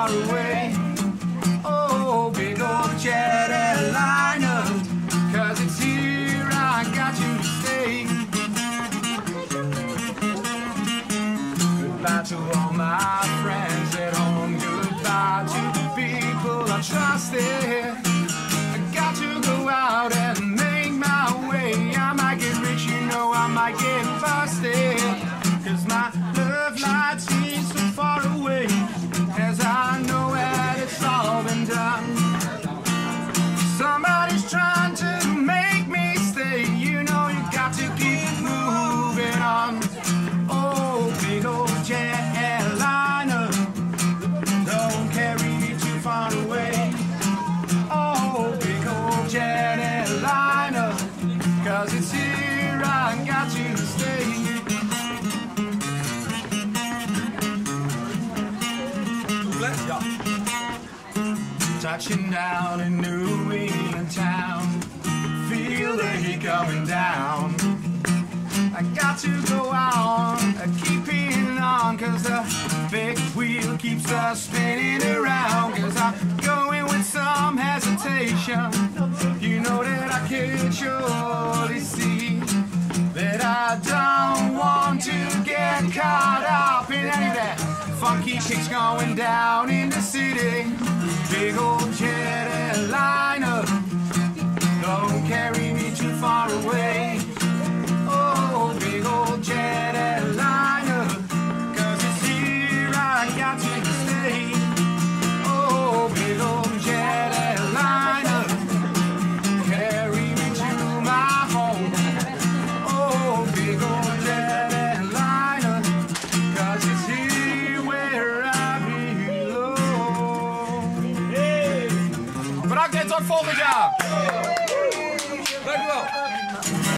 far away. Somebody's trying to make me stay. You know, you got to keep moving on. Oh, big old jet airliner. Don't carry me too far away. Oh, big old jet airliner. Cause it's here I got you to stay. Ya. Touching down in New England town. Feel the heat coming down. I got to go on, I uh, keep peeing on, cause the big wheel keeps us spinning around. Cause I'm going with some hesitation. You know that I can't surely see that I don't want to get caught up in any of that funky kicks going down in the city. Big old Maak dit tot volgend jaar. Dankjewel.